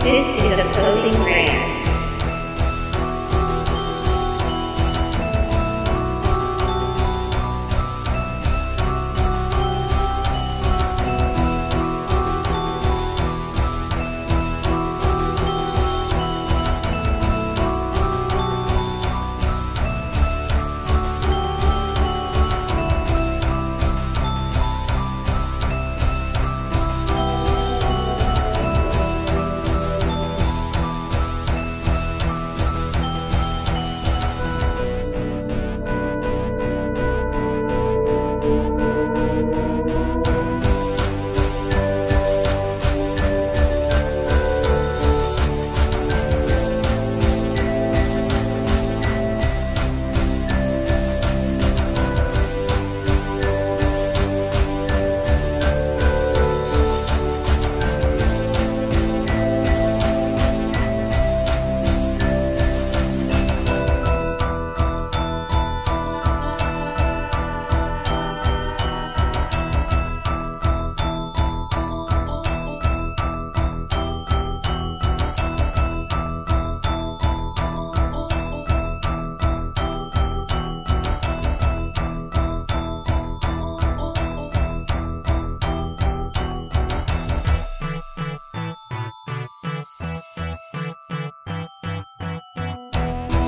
This is a closing rant.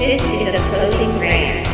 This is a clothing brand.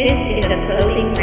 This is a brand.